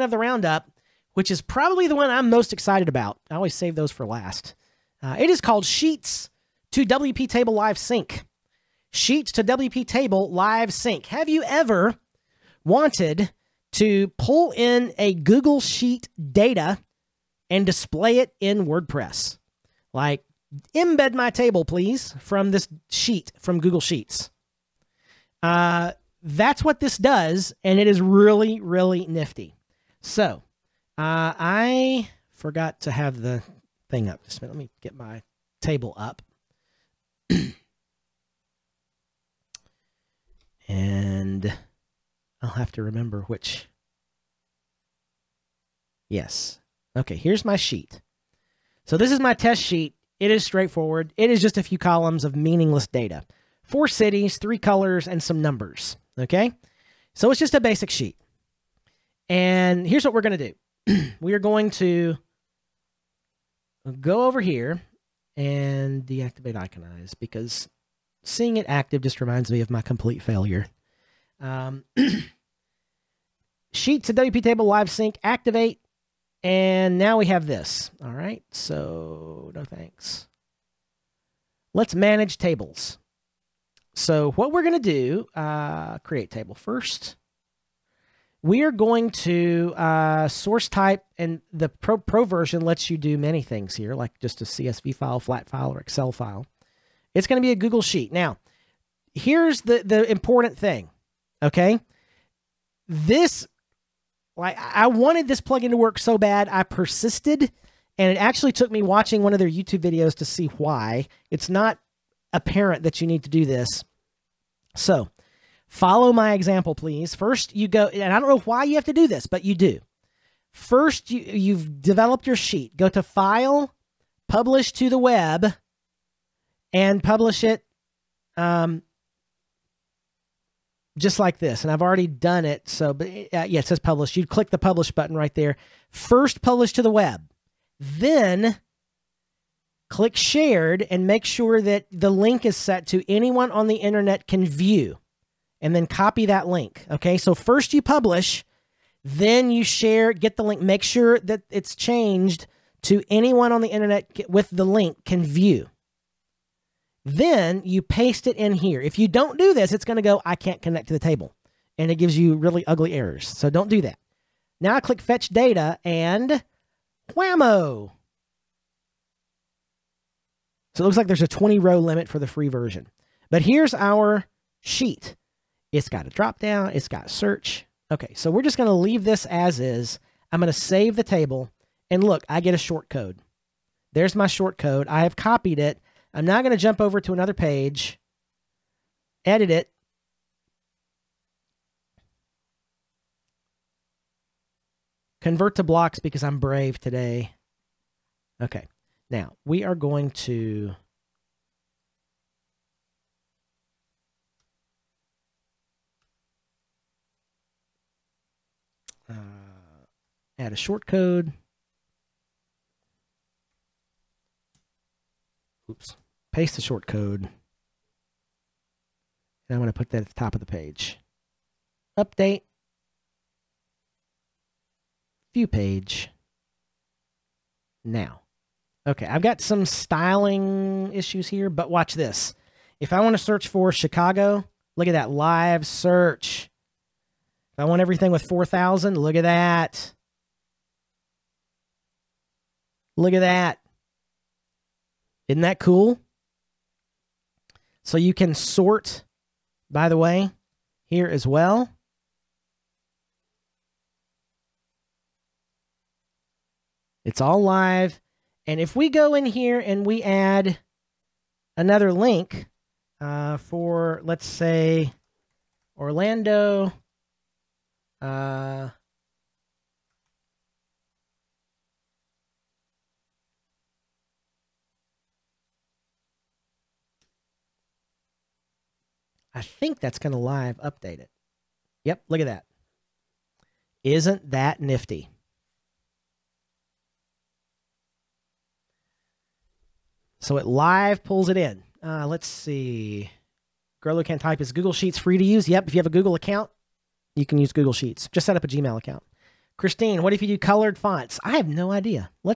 of the roundup, which is probably the one I'm most excited about. I always save those for last. Uh, it is called Sheets to WP Table Live Sync. Sheets to WP Table Live Sync. Have you ever wanted to pull in a Google Sheet data and display it in WordPress? Like, embed my table, please, from this sheet from Google Sheets. Uh, that's what this does, and it is really, really nifty. So, uh, I forgot to have the thing up. Just. Let me get my table up. and I'll have to remember which. Yes. Okay, here's my sheet. So this is my test sheet. It is straightforward. It is just a few columns of meaningless data. Four cities, three colors, and some numbers. Okay? So it's just a basic sheet. And here's what we're going to do. we are going to go over here and deactivate iconize because seeing it active just reminds me of my complete failure. Um, sheet to WP table live sync activate. And now we have this. All right. So no thanks. Let's manage tables. So what we're going to do, uh, create table first we are going to uh, source type, and the pro, pro version lets you do many things here, like just a CSV file, flat file, or Excel file. It's going to be a Google Sheet. Now, here's the, the important thing, okay? This, like, I wanted this plugin to work so bad, I persisted, and it actually took me watching one of their YouTube videos to see why. It's not apparent that you need to do this. So, Follow my example, please. First, you go, and I don't know why you have to do this, but you do. First, you, you've developed your sheet. Go to File, Publish to the Web, and publish it um, just like this. And I've already done it. So, but uh, yeah, it says Publish. You'd click the Publish button right there. First, publish to the web. Then, click Shared and make sure that the link is set to anyone on the internet can view and then copy that link. Okay, so first you publish, then you share, get the link, make sure that it's changed to anyone on the internet with the link can view. Then you paste it in here. If you don't do this, it's going to go, I can't connect to the table. And it gives you really ugly errors. So don't do that. Now I click fetch data and whammo. So it looks like there's a 20 row limit for the free version. But here's our sheet. It's got a drop down. It's got search. Okay, so we're just going to leave this as is. I'm going to save the table. And look, I get a short code. There's my short code. I have copied it. I'm now going to jump over to another page, edit it. Convert to blocks because I'm brave today. Okay, now we are going to uh, add a short code. Oops. Paste the short code. And I'm going to put that at the top of the page. Update. View page. Now. Okay, I've got some styling issues here, but watch this. If I want to search for Chicago, look at that live search. If I want everything with 4,000, look at that. Look at that. Isn't that cool? So you can sort, by the way, here as well. It's all live. And if we go in here and we add another link uh, for, let's say, Orlando uh, I think that's going to live update it. Yep, look at that. Isn't that nifty? So it live pulls it in. Uh, let's see. Who can't type is Google Sheets free to use. Yep, if you have a Google account, you can use Google Sheets. Just set up a Gmail account. Christine, what if you do colored fonts? I have no idea. Let's